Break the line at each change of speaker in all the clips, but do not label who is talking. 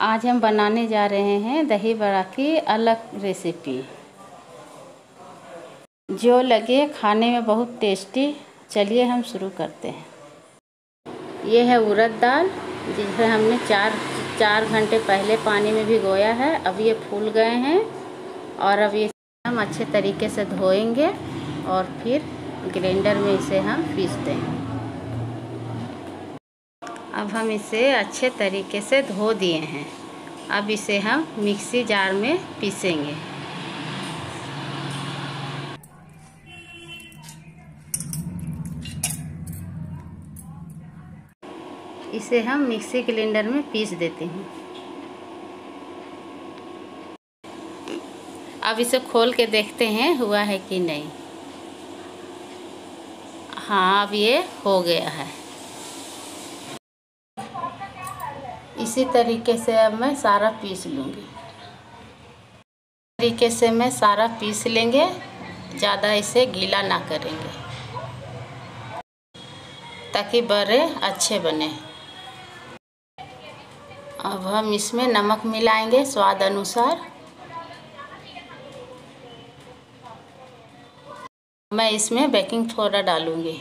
आज हम बनाने जा रहे हैं दही बड़ा की अलग रेसिपी जो लगे खाने में बहुत टेस्टी चलिए हम शुरू करते हैं। ये है उड़द दाल, जिसे हमने चार चार घंटे पहले पानी में भिगोया है। अब ये फूल गए हैं और अब ये हम अच्छे तरीके से धोएँगे और फिर ग्राइंडर में इसे हम पीस देंगे अब हम इसे अच्छे तरीके से धो दिए हैं। अब इसे हम मिक्सी जार में पीसेंगे। इसे हम मिक्सी ग्राइंडर में पीस देते हैं। अब इसे खोल के देखते हैं, हुआ है कि नहीं। हाँ अब ये हो गया है। इसी तरीके से अब मैं सारा पीस लूँगी। तरीके से मैं सारा पीस लेंगे, ज़्यादा इसे गीला ना करेंगे, ताकि बड़े अच्छे बने। अब हम इसमें नमक मिलाएँगे स्वाद अनुसार। मैं इसमें बेकिंग सोडा डालूँगी।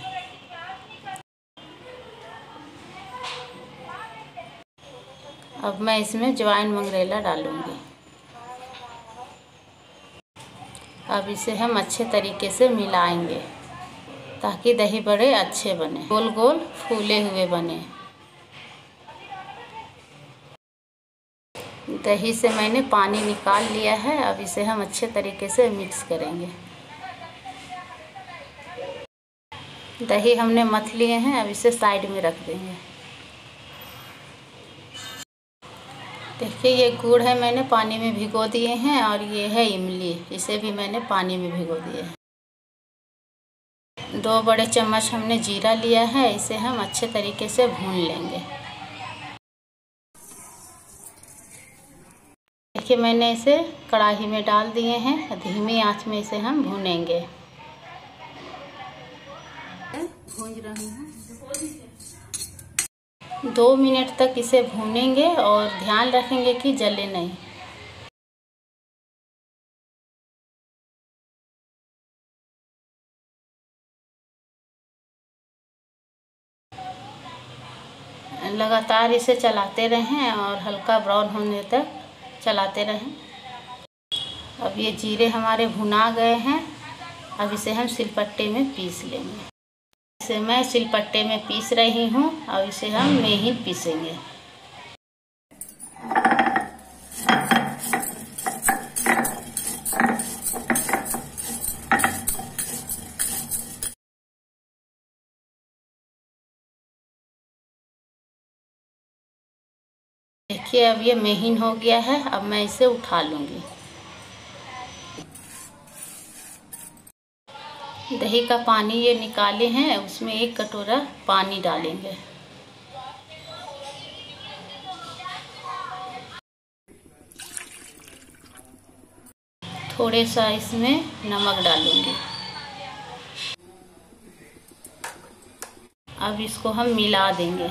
अब मैं इसमें जवाइन मंगरेला डालूँगी। अब इसे हम अच्छे तरीके से मिलाएँगे, ताकि दही बड़े अच्छे बने गोल गोल फूले हुए बने। दही से मैंने पानी निकाल लिया है, अब इसे हम अच्छे तरीके से मिक्स करेंगे। दही हमने मथ लिए हैं, अब इसे साइड में रख देंगे। देखिए, ये गुड़ है, मैंने पानी में भिगो दिए हैं और ये है इमली, इसे भी मैंने पानी में भिगो दिए हैं। दो बड़े चम्मच हमने जीरा लिया है, इसे हम अच्छे तरीके से भून लेंगे। देखिए, मैंने इसे कढ़ाई में डाल दिए हैं, धीमी आँच में इसे हम भूनेंगे। भून रही हूँ। दो मिनट तक इसे भूनेंगे और ध्यान रखेंगे कि जले नहीं। लगातार इसे चलाते रहें और हल्का ब्राउन होने तक चलाते रहें। अब ये जीरे हमारे भुना गए हैं। अब इसे हम सिलपट्टे में पीस लेंगे। इसे मैं सिलपट्टे में पीस रही हूँ और इसे हम नहीं पीसेंगे। देखिए, अब ये महीन हो गया है, अब मैं इसे उठा लूँगी। दही का पानी ये निकाले हैं, उसमें एक कटोरा पानी डालेंगे। थोड़े सा इसमें नमक डालूँगी। अब इसको हम मिला देंगे।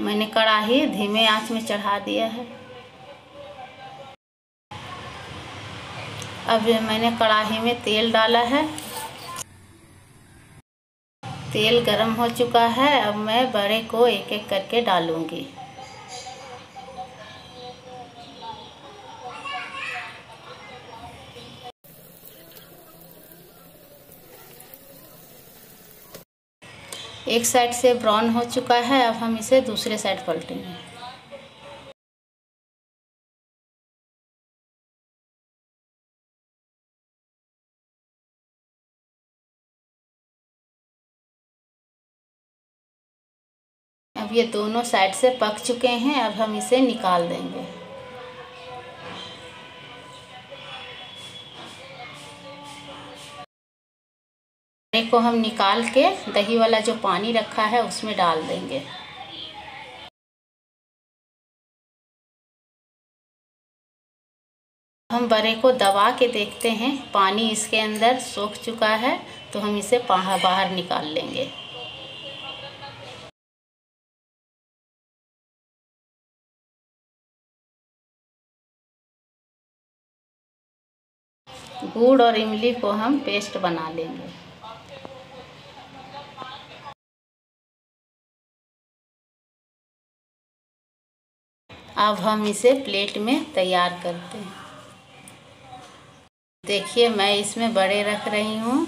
मैंने कढ़ाई धीमे आँच में चढ़ा दिया है। अब मैंने कढ़ाई में तेल डाला है। तेल गरम हो चुका है। अब मैं बड़े को एक एक करके डालूँगी। एक साइड से ब्राउन हो चुका है। अब हम इसे दूसरे साइड पलटेंगे। ये दोनों साइड से पक चुके हैं, अब हम इसे निकाल देंगे। को हम निकाल के दही वाला जो पानी रखा है, उसमें डाल देंगे। हम बड़े को दबा के देखते हैं, पानी इसके अंदर सोख चुका है तो हम इसे बाहर निकाल लेंगे। गुड़ और इमली को हम पेस्ट बना लेंगे। अब हम इसे प्लेट में तैयार करते हैं। देखिए, मैं इसमें बड़े रख रही हूँ।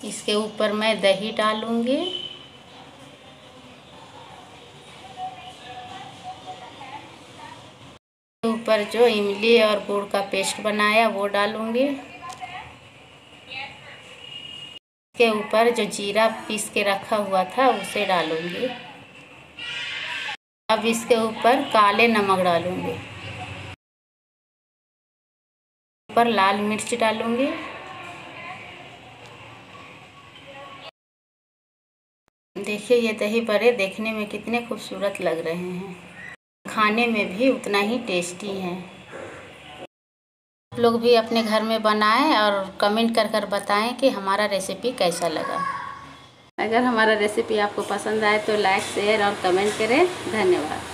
इसके ऊपर मैं दही डालूँगी। ऊपर जो इमली और गुड़ का पेस्ट बनाया, वो डालूँगी। के ऊपर जो जीरा पीस के रखा हुआ था, उसे डालूँगी। अब इसके ऊपर काले नमक डालूँगी। ऊपर लाल मिर्च डालूँगी। देखिए, ये दही बड़े देखने में कितने खूबसूरत लग रहे हैं। खाने में भी उतना ही टेस्टी है। आप लोग भी अपने घर में बनाएँ और कमेंट कर कर बताएँ कि हमारा रेसिपी कैसा लगा। अगर हमारा रेसिपी आपको पसंद आए तो लाइक, शेयर और कमेंट करें। धन्यवाद।